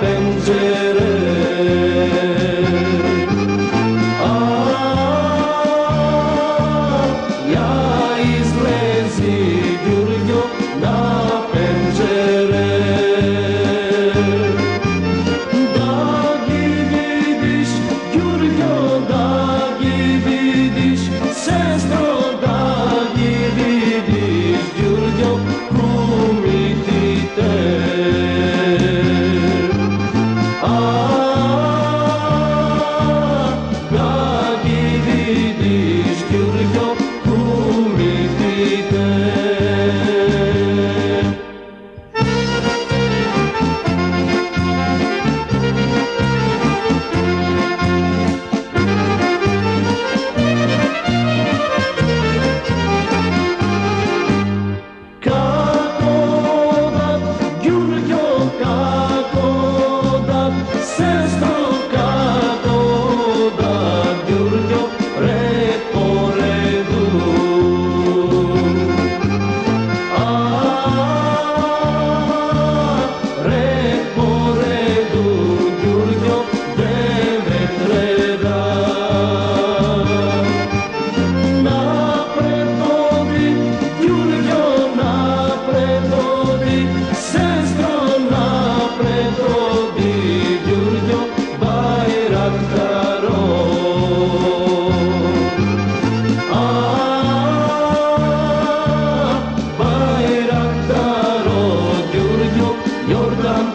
temos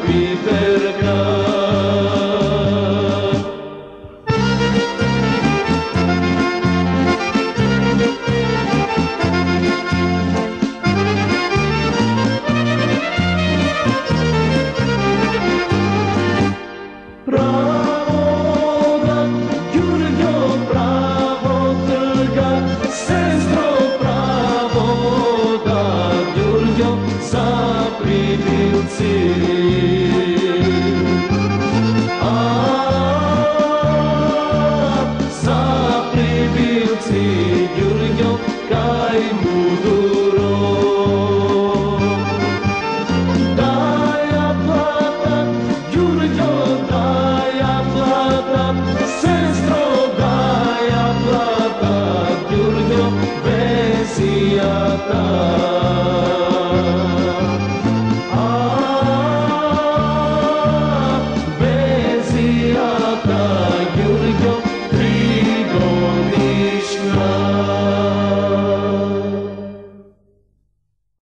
be there. Ibrahim